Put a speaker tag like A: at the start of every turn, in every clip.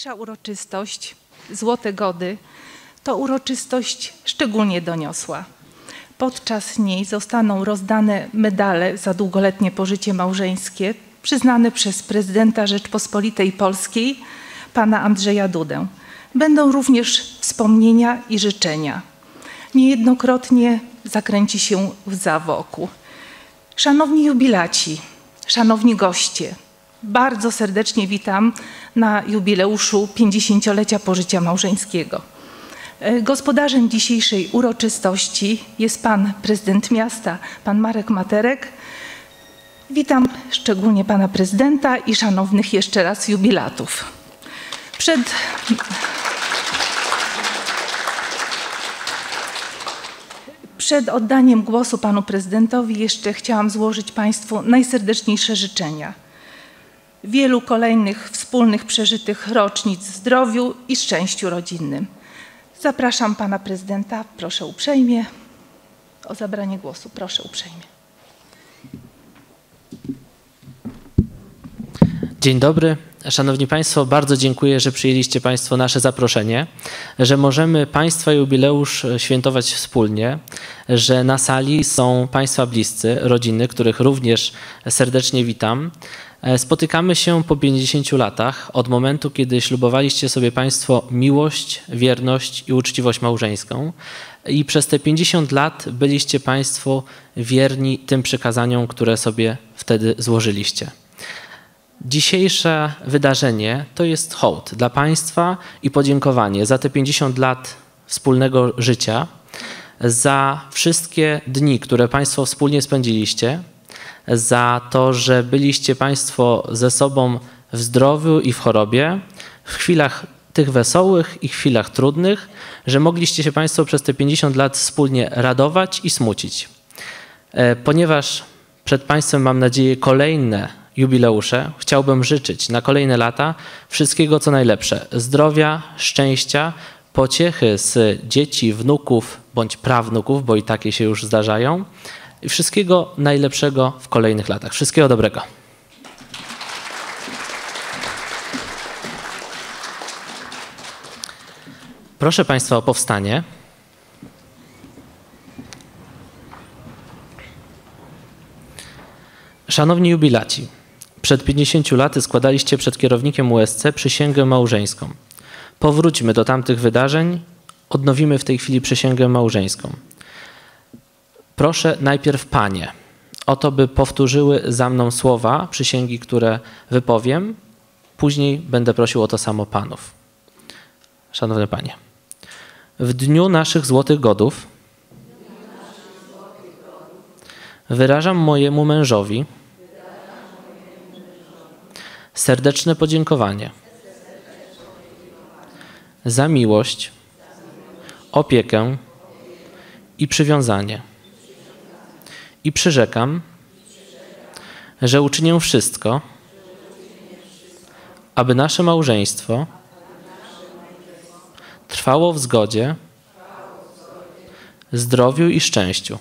A: Dzisiejsza uroczystość Złote Gody to uroczystość szczególnie doniosła. Podczas niej zostaną rozdane medale za długoletnie pożycie małżeńskie przyznane przez prezydenta Rzeczpospolitej Polskiej, pana Andrzeja Dudę. Będą również wspomnienia i życzenia. Niejednokrotnie zakręci się w zawoku. Szanowni jubilaci, szanowni goście, bardzo serdecznie witam na jubileuszu 50-lecia pożycia małżeńskiego. E, Gospodarzem dzisiejszej uroczystości jest pan prezydent miasta, pan Marek Materek. Witam szczególnie pana prezydenta i szanownych jeszcze raz jubilatów. Przed, przed oddaniem głosu panu prezydentowi jeszcze chciałam złożyć państwu najserdeczniejsze życzenia. Wielu kolejnych wspólnych przeżytych rocznic zdrowiu i szczęściu rodzinnym. Zapraszam pana prezydenta, proszę uprzejmie o zabranie głosu. Proszę uprzejmie.
B: Dzień dobry. Szanowni Państwo, bardzo dziękuję, że przyjęliście Państwo nasze zaproszenie, że możemy Państwa jubileusz świętować wspólnie, że na sali są Państwa bliscy, rodziny, których również serdecznie witam. Spotykamy się po 50 latach od momentu, kiedy ślubowaliście sobie Państwo miłość, wierność i uczciwość małżeńską. I przez te 50 lat byliście Państwo wierni tym przykazaniom, które sobie wtedy złożyliście. Dzisiejsze wydarzenie to jest hołd dla Państwa i podziękowanie za te 50 lat wspólnego życia, za wszystkie dni, które Państwo wspólnie spędziliście, za to, że byliście Państwo ze sobą w zdrowiu i w chorobie, w chwilach tych wesołych i chwilach trudnych, że mogliście się Państwo przez te 50 lat wspólnie radować i smucić. E, Ponieważ przed Państwem mam nadzieję kolejne jubileusze, chciałbym życzyć na kolejne lata wszystkiego co najlepsze. Zdrowia, szczęścia, pociechy z dzieci, wnuków bądź prawnuków, bo i takie się już zdarzają. I wszystkiego najlepszego w kolejnych latach. Wszystkiego dobrego. Proszę Państwa o powstanie. Szanowni jubilaci, przed 50 laty składaliście przed kierownikiem USC przysięgę małżeńską. Powróćmy do tamtych wydarzeń, odnowimy w tej chwili przysięgę małżeńską. Proszę najpierw panie o to, by powtórzyły za mną słowa przysięgi, które wypowiem. Później będę prosił o to samo panów. Szanowne panie, w dniu naszych złotych godów wyrażam mojemu mężowi serdeczne podziękowanie za miłość, opiekę i przywiązanie. I przyrzekam, że uczynię wszystko, aby nasze małżeństwo trwało w zgodzie, zdrowiu i szczęściu.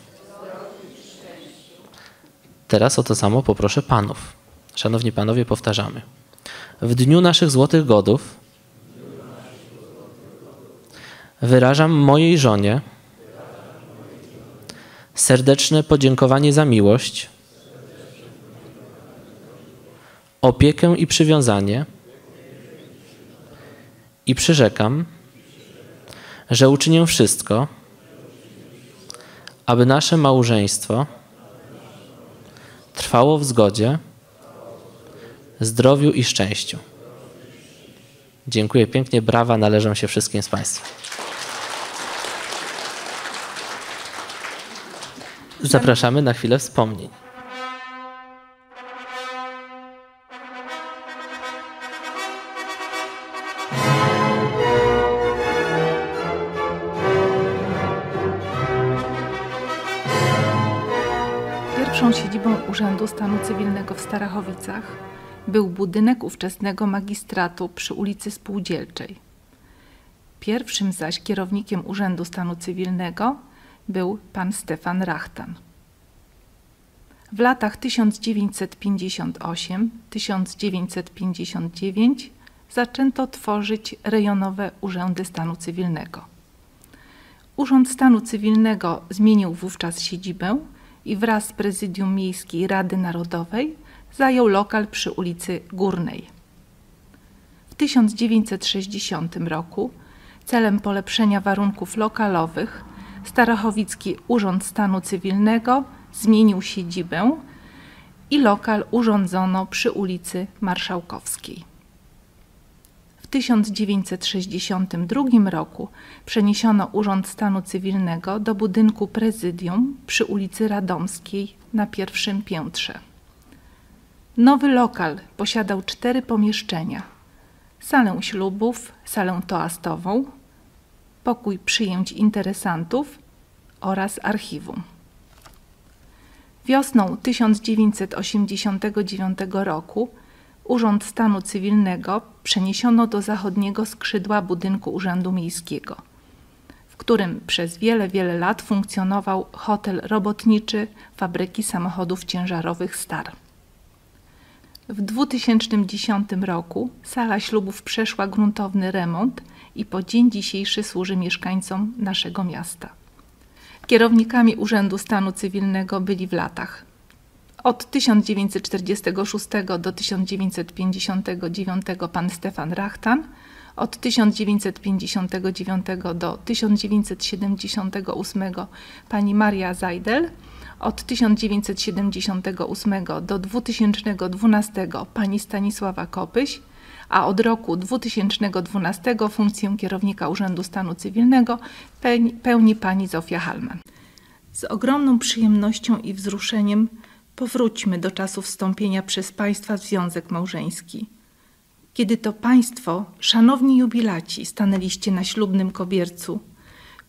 B: Teraz o to samo poproszę panów. Szanowni panowie, powtarzamy. W dniu naszych złotych godów wyrażam mojej żonie serdeczne podziękowanie za miłość, opiekę i przywiązanie i przyrzekam, że uczynię wszystko, aby nasze małżeństwo trwało w zgodzie, zdrowiu i szczęściu. Dziękuję pięknie, brawa należą się wszystkim z Państwa. Zapraszamy na chwilę wspomnień.
A: Pierwszą siedzibą Urzędu Stanu Cywilnego w Starachowicach był budynek ówczesnego magistratu przy ulicy Spółdzielczej. Pierwszym zaś kierownikiem Urzędu Stanu Cywilnego był pan Stefan Rachtan. W latach 1958-1959 zaczęto tworzyć rejonowe urzędy stanu cywilnego. Urząd Stanu Cywilnego zmienił wówczas siedzibę i wraz z Prezydium Miejskiej Rady Narodowej zajął lokal przy ulicy Górnej. W 1960 roku celem polepszenia warunków lokalowych Starachowicki Urząd Stanu Cywilnego zmienił siedzibę i lokal urządzono przy ulicy Marszałkowskiej. W 1962 roku przeniesiono Urząd Stanu Cywilnego do budynku prezydium przy ulicy Radomskiej na pierwszym piętrze. Nowy lokal posiadał cztery pomieszczenia: salę ślubów, salę toastową, pokój przyjęć interesantów oraz archiwum. Wiosną 1989 roku Urząd Stanu Cywilnego przeniesiono do zachodniego skrzydła budynku Urzędu Miejskiego, w którym przez wiele, wiele lat funkcjonował hotel robotniczy fabryki samochodów ciężarowych Star. W 2010 roku sala ślubów przeszła gruntowny remont i po dzień dzisiejszy służy mieszkańcom naszego miasta. Kierownikami Urzędu Stanu Cywilnego byli w latach od 1946 do 1959 pan Stefan Rachtan, od 1959 do 1978 pani Maria Zajdel, od 1978 do 2012 pani Stanisława Kopyś, a od roku 2012 funkcję kierownika Urzędu Stanu Cywilnego pełni pani Zofia Halman. Z ogromną przyjemnością i wzruszeniem powróćmy do czasu wstąpienia przez państwa w związek małżeński. Kiedy to państwo, szanowni jubilaci, stanęliście na ślubnym kobiercu,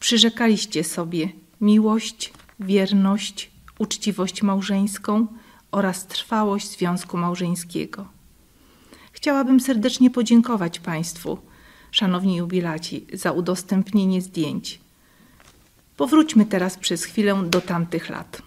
A: przyrzekaliście sobie miłość, wierność, uczciwość małżeńską oraz trwałość związku małżeńskiego. Chciałabym serdecznie podziękować Państwu, szanowni jubilaci, za udostępnienie zdjęć. Powróćmy teraz przez chwilę do tamtych lat.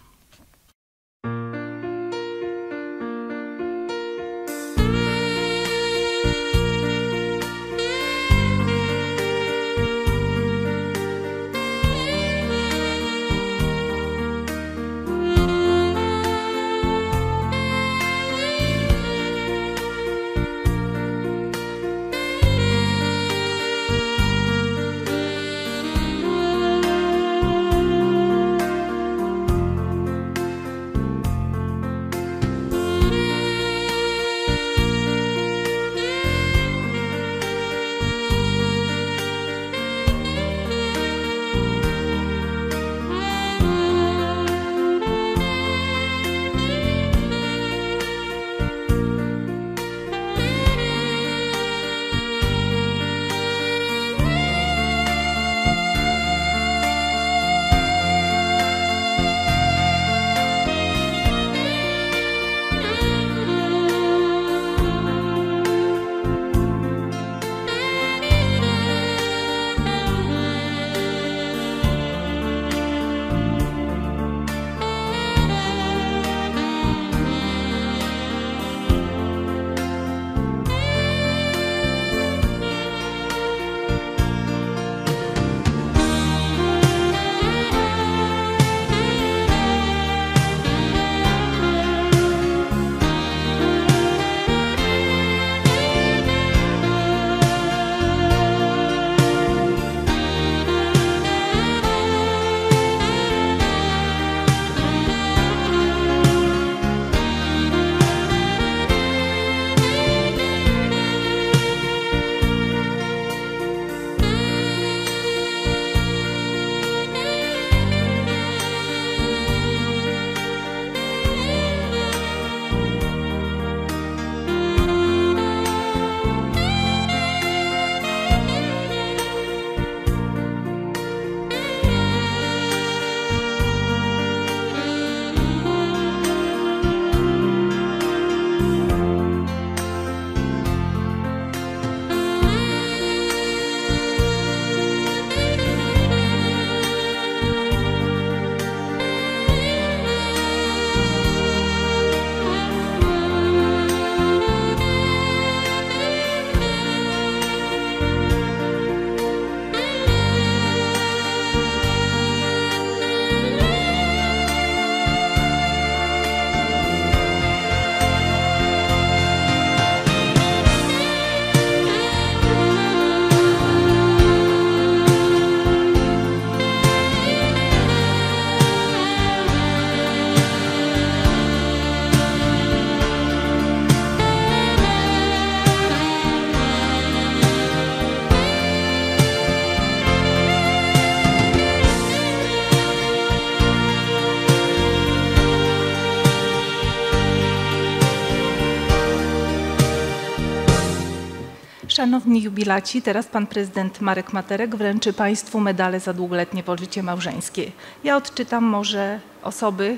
A: Szanowni jubilaci, teraz pan prezydent Marek Materek wręczy państwu medale za długoletnie pożycie małżeńskie. Ja odczytam może osoby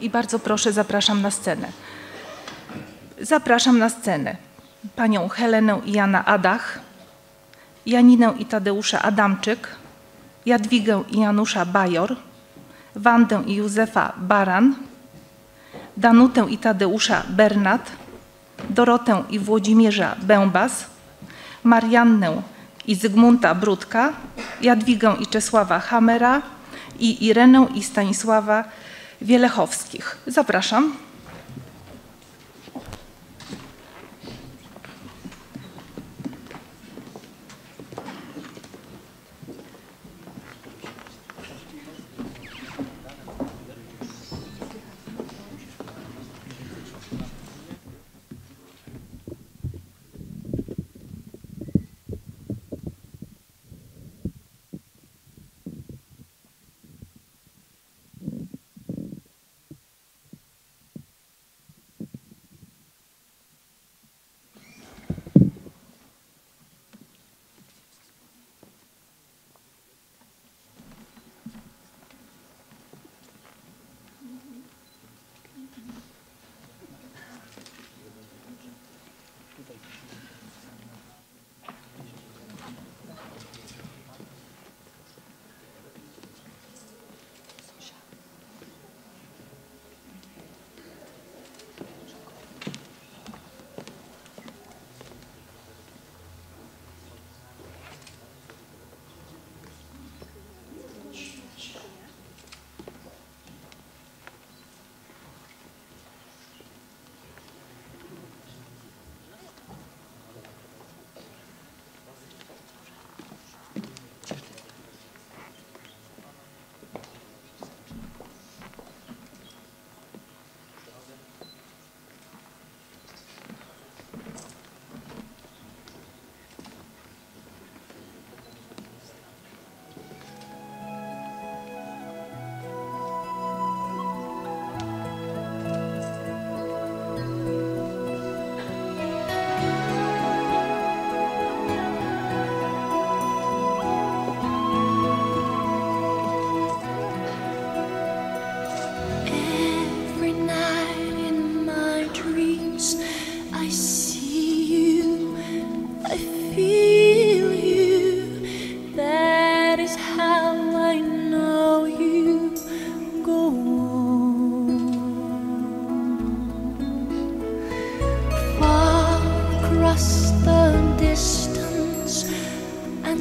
A: i bardzo proszę, zapraszam na scenę. Zapraszam na scenę panią Helenę i Jana Adach, Janinę i Tadeusza Adamczyk, Jadwigę i Janusza Bajor, Wandę i Józefa Baran, Danutę i Tadeusza Bernat, Dorotę i Włodzimierza Bębas, Mariannę i Zygmunta Brudka, Jadwigę i Czesława Hamera i Irenę i Stanisława Wielechowskich. Zapraszam.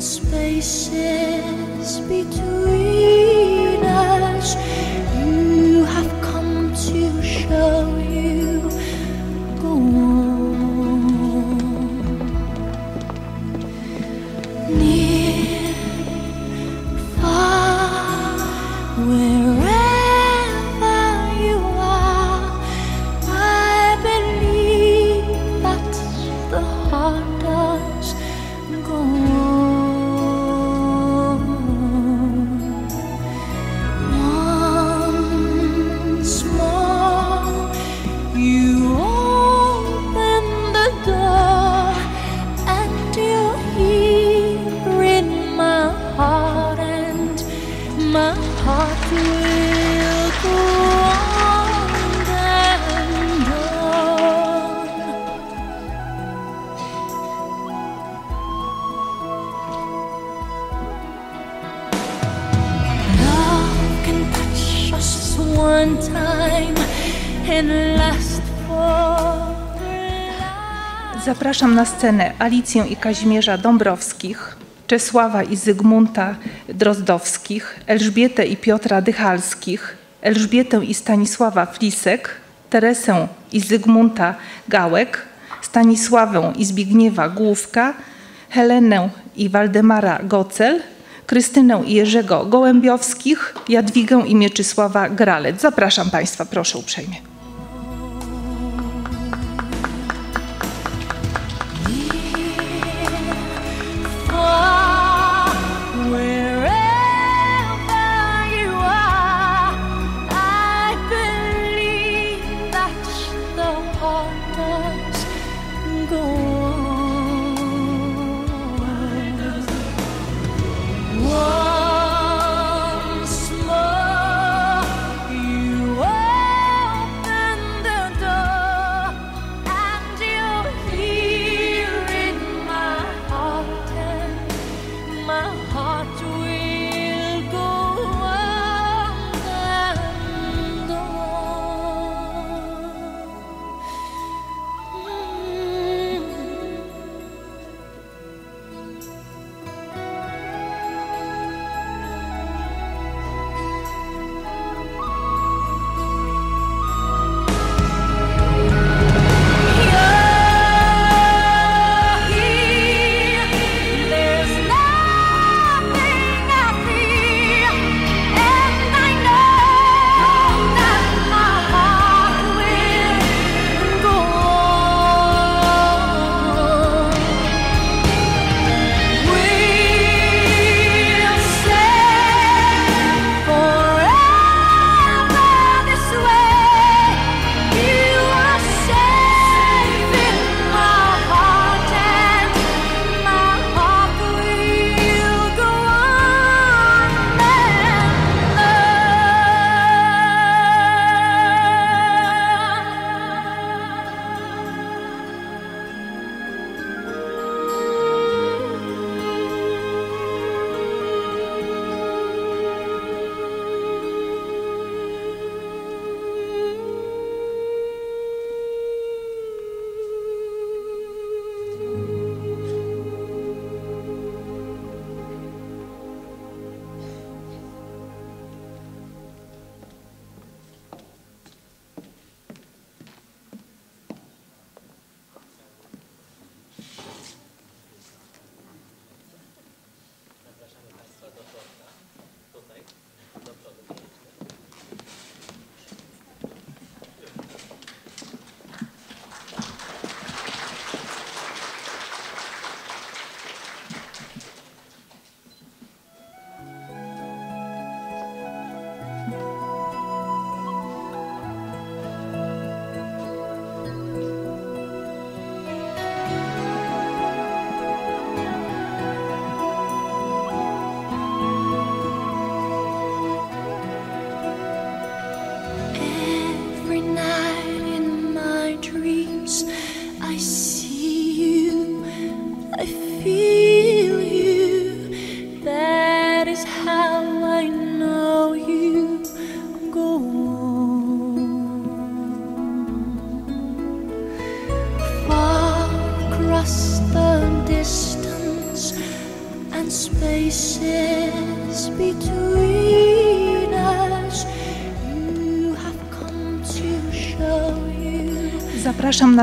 C: Spaces between
A: na scenę Alicję i Kazimierza Dąbrowskich, Czesława i Zygmunta Drozdowskich, Elżbietę i Piotra Dychalskich, Elżbietę i Stanisława Flisek, Teresę i Zygmunta Gałek, Stanisławę i Zbigniewa Główka, Helenę i Waldemara Gocel, Krystynę i Jerzego Gołębiowskich, Jadwigę i Mieczysława Gralec. Zapraszam Państwa, proszę uprzejmie.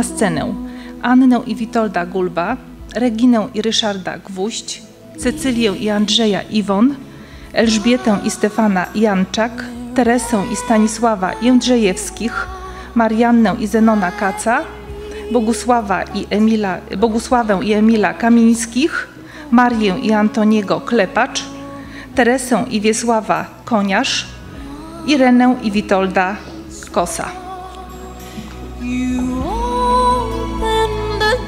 A: na scenę Annę i Witolda Gulba, Reginę i Ryszarda Gwóźdź, Cecylię i Andrzeja Iwon, Elżbietę i Stefana Janczak, Teresę i Stanisława Jędrzejewskich, Mariannę i Zenona Kaca, Bogusława i Emila, Bogusławę i Emila Kamińskich, Marię i Antoniego Klepacz, Teresę i Wiesława Koniarz, Irenę i Witolda Kosa.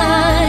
C: time.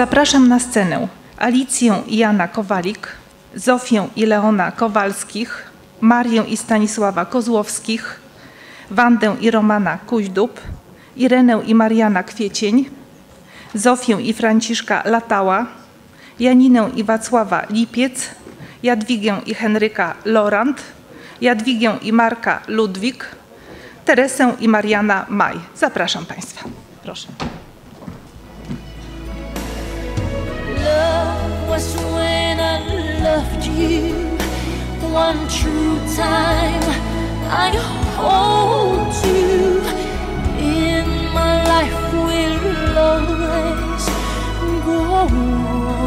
A: Zapraszam na scenę Alicję i Jana Kowalik, Zofię i Leona Kowalskich, Marię i Stanisława Kozłowskich, Wandę i Romana Kuźdub, Irenę i Mariana Kwiecień, Zofię i Franciszka Latała, Janinę i Wacława Lipiec, Jadwigę i Henryka Lorant, Jadwigę i Marka Ludwik, Teresę i Mariana Maj. Zapraszam Państwa. Proszę.
C: left you one true time. I hold you in my life will always go on.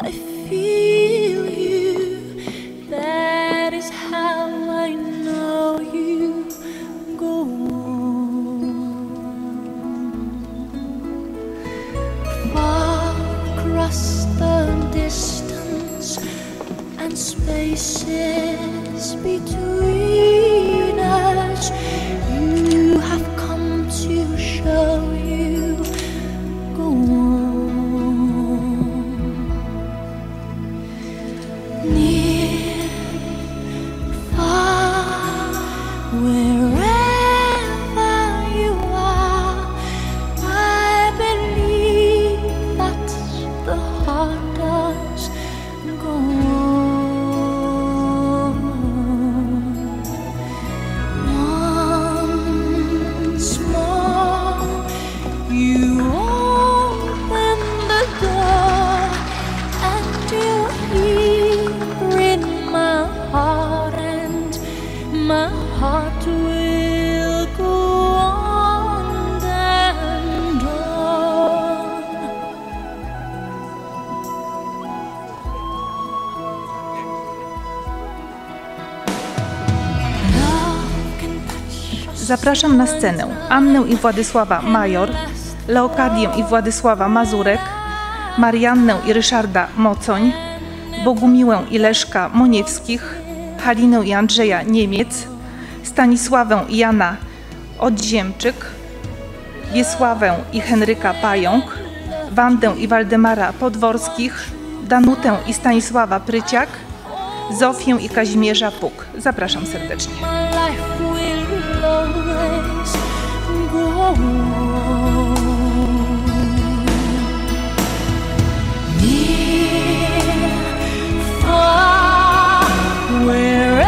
C: I
A: Zapraszam na scenę Annę i Władysława Major, Leokadię i Władysława Mazurek, Mariannę i Ryszarda Mocoń, Bogumiłę i Leszka Moniewskich, Halinę i Andrzeja Niemiec, Stanisławę i Jana Odziemczyk, Wiesławę i Henryka Pająk, Wandę i Waldemara Podworskich, Danutę i Stanisława Pryciak, Zofię i Kazimierza Puk. Zapraszam serdecznie.
C: Near, far, wherever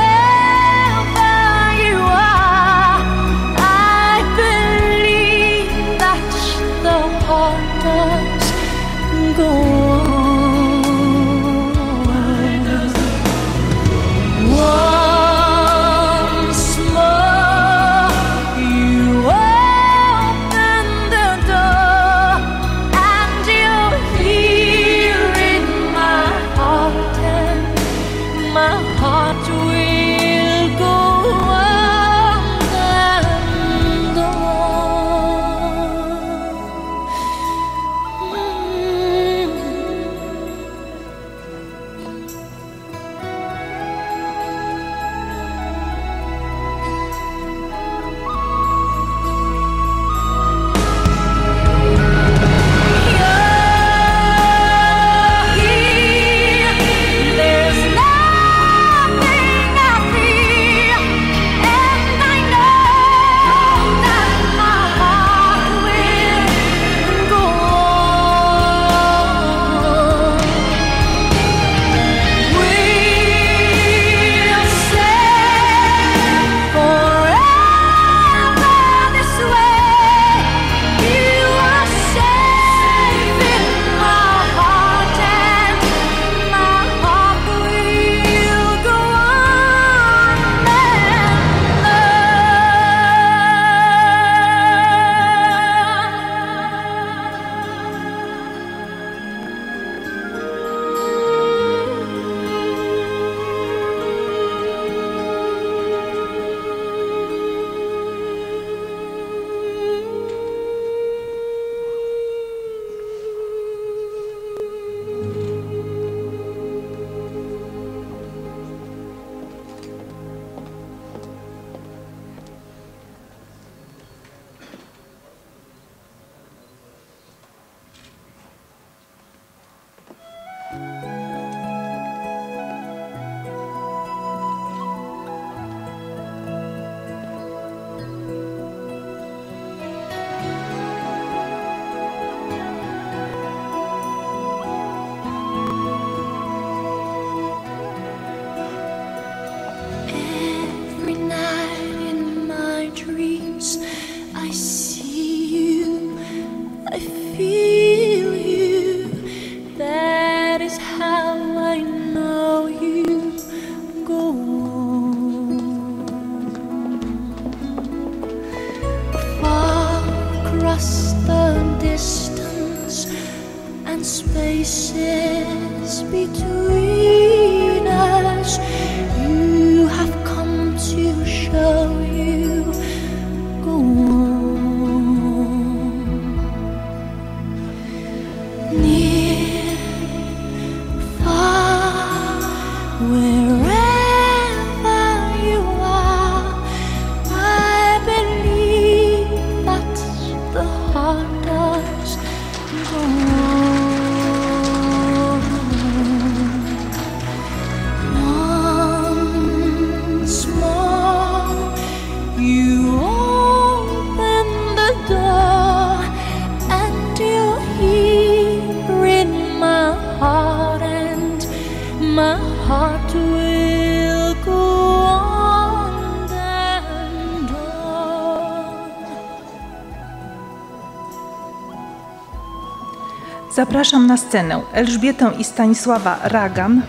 A: Zapraszam na scenę Elżbietę i Stanisława Ragan,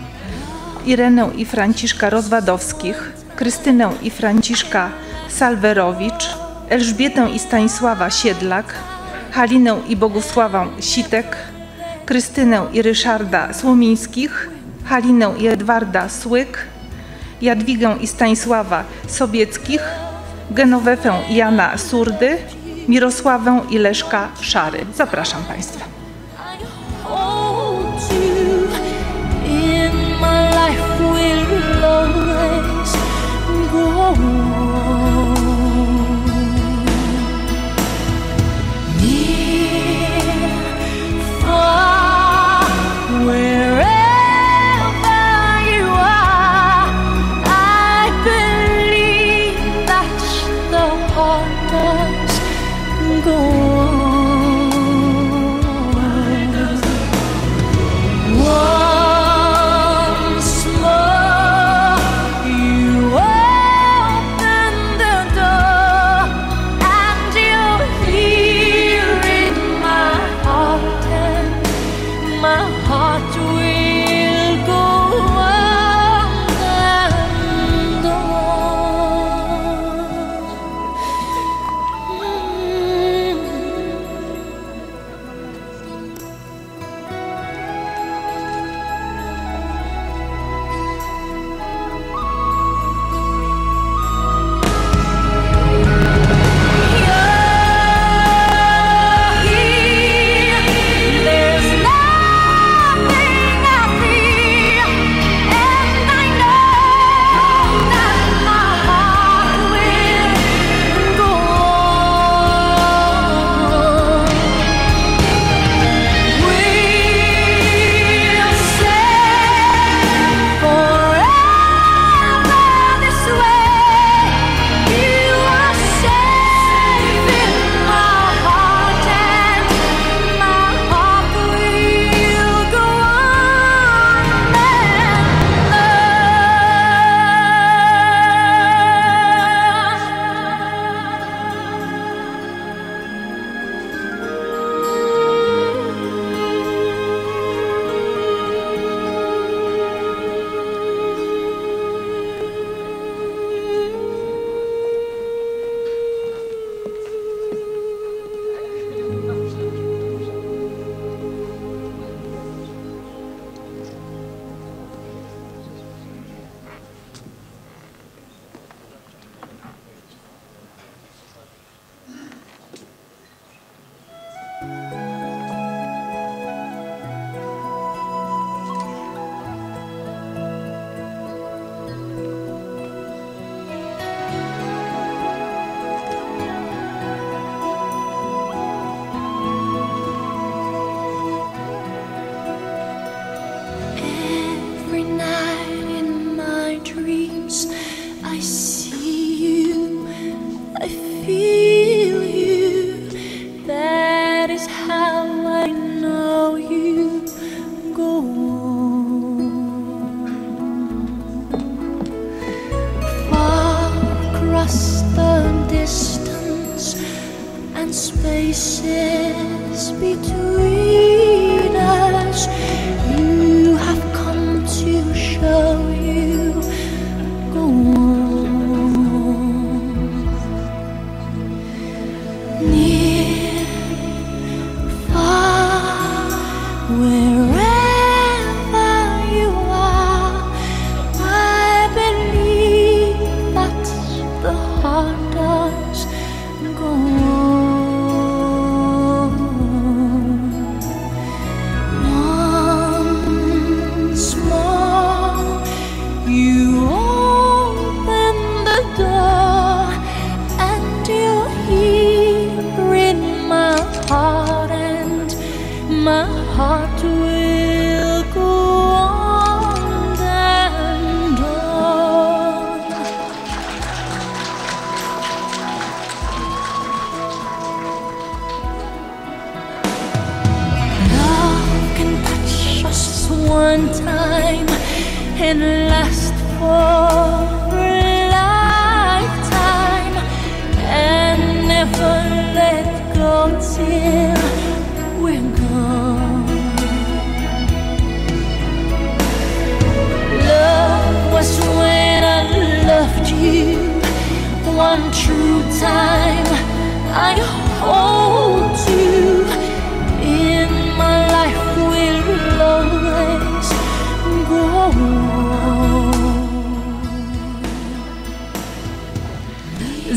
A: Irenę i Franciszka Rozwadowskich, Krystynę i Franciszka Salwerowicz, Elżbietę i Stanisława Siedlak, Halinę i Bogusławę Sitek, Krystynę i Ryszarda Słomińskich, Halinę i Edwarda Słyk, Jadwigę i Stanisława Sobieckich, Genowefę i Jana Surdy, Mirosławę i Leszka Szary. Zapraszam Państwa.
C: long go.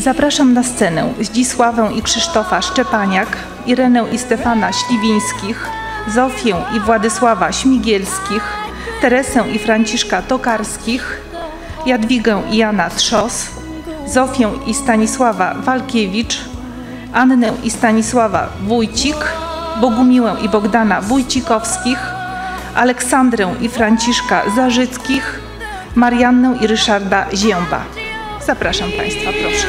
A: Zapraszam na scenę Zdzisławę i Krzysztofa Szczepaniak, Irenę i Stefana Śliwińskich, Zofię i Władysława Śmigielskich, Teresę i Franciszka Tokarskich, Jadwigę i Jana Trzos, Zofię i Stanisława Walkiewicz, Annę i Stanisława Wójcik, Bogumiłę i Bogdana Wójcikowskich, Aleksandrę i Franciszka Zarzyckich, Mariannę i Ryszarda Zięba. Zapraszam Państwa, proszę.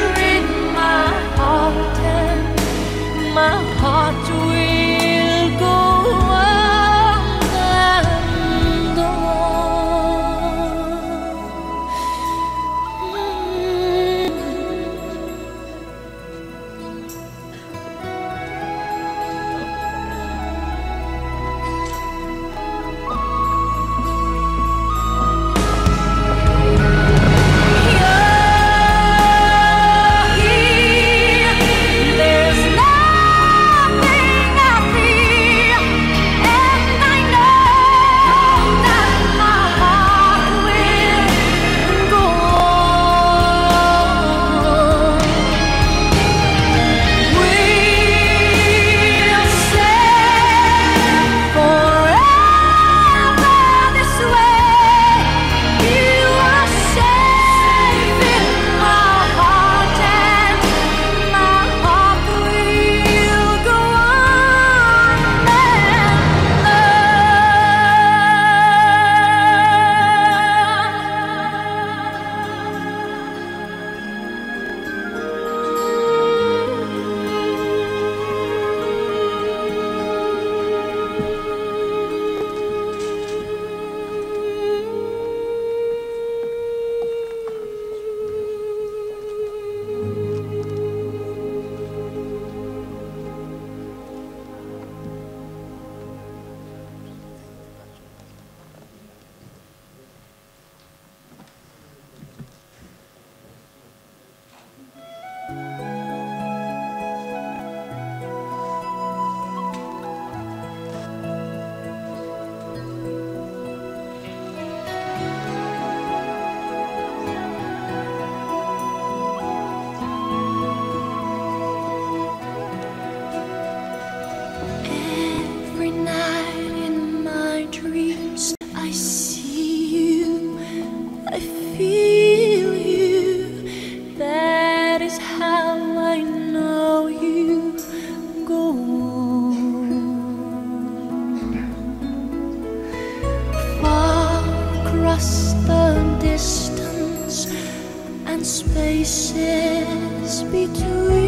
C: Spaces between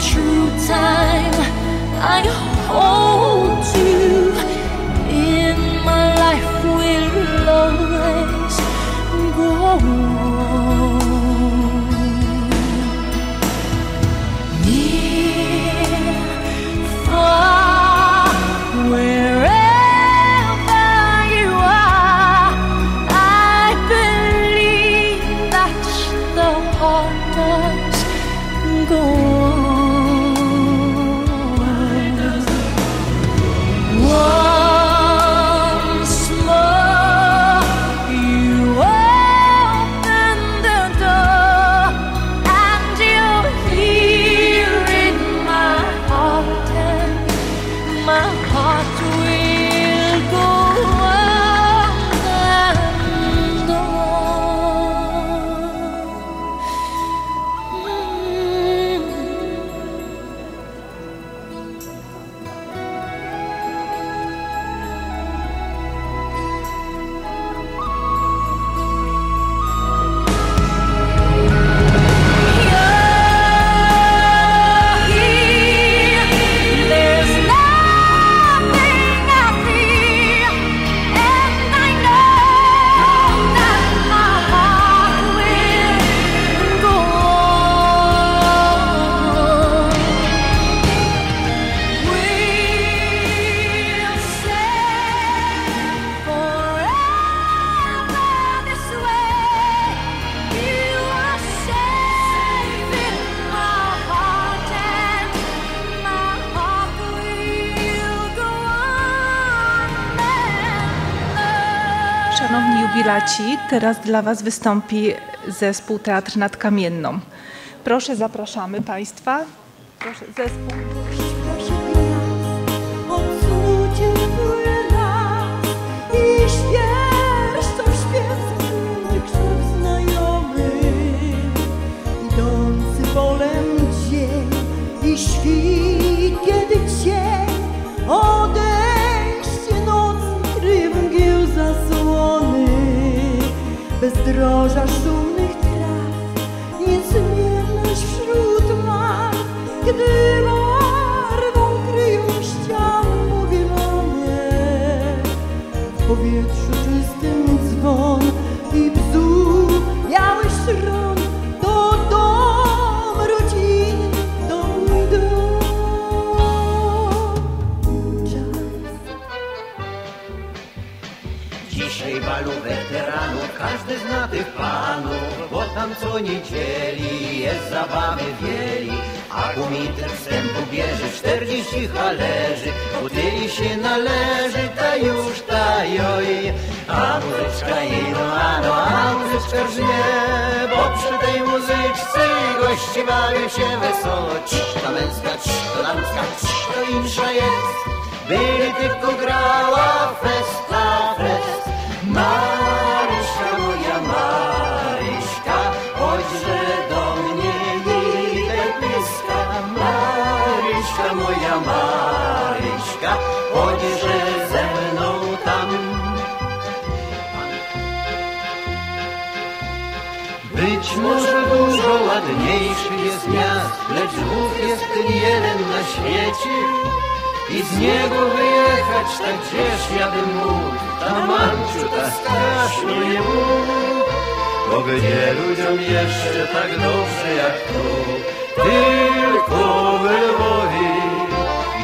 C: true time. I hold you in my life will always go
A: jubilaci, teraz dla Was wystąpi zespół Teatr nad Kamienną. Proszę, zapraszamy Państwa. Proszę, zespół.
D: I bezdroża szumnych traw, niezmienność wśród mar, gdy
E: tych panów, bo tam co niedzieli jest zabawy wieli. A komitet wstępu bierze 40 halerzy, butyli się należy, ta już, ta joj. A muzyczka jej, no a muzyczka brzmie, bo przy tej muzyczce goście bawią się wesoło. Cii, to męska, cii, to damska, cii, to insza jest. Byli tylko grała festa, fest. Maryśka, dużo ładniejszych jest miast, lecz Bóg jest ten jeden na świecie. I z niego wyjechać tak gdzież ja bym mógł, ta manciu, ta strasznie nie mógł. Bo gdzie ludziom jeszcze tak dobrze jak tu, tylko w Lwowie,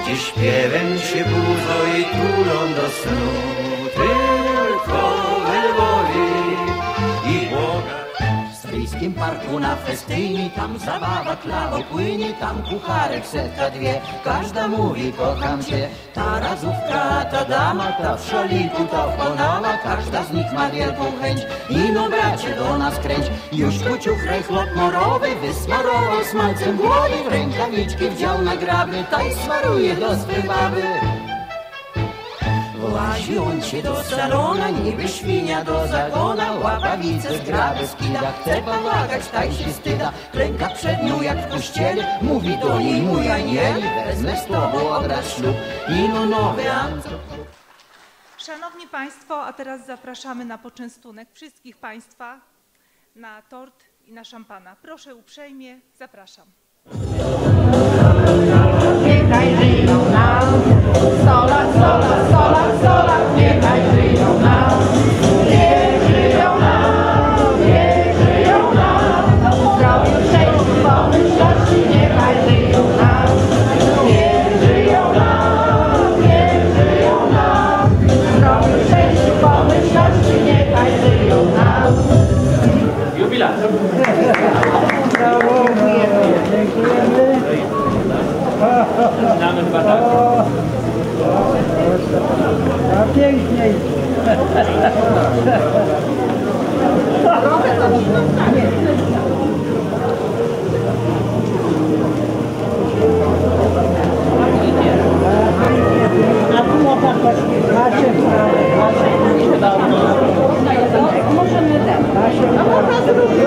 E: gdzie śpiewem się budzą i tulą do snu. Tylko W Stryjskim parku na festynie, tam zabawa klawo płynie, tam kucharek setka dwie, każda mówi kocham cię. Ta razówka, ta dama, ta w szaliku, ta w konała, każda z nich ma wielką chęć. I no bracie do nas kręć, już kociuchraj chlop morowy, wysmarował smalcem głowy, rękawiczki wdział na graby, ta i smaruje do swej baby. Włazi on się do salona, niby świnia do zagona, łapawice z graby skida, chce pomagać, taj się styda, klęka przed nią jak w kościele, mówi do niej mój anieli, wezmę z tobą obrać ślub, i no nowy.
A: Szanowni Państwo, a teraz zapraszamy na poczęstunek wszystkich Państwa na tort i na szampana. Proszę uprzejmie, zapraszam.
F: Niechaj żyją nam, sto lat, sto lat, sto lat,
B: Znamy chyba tak.
F: Możemy ten. A można zrobić.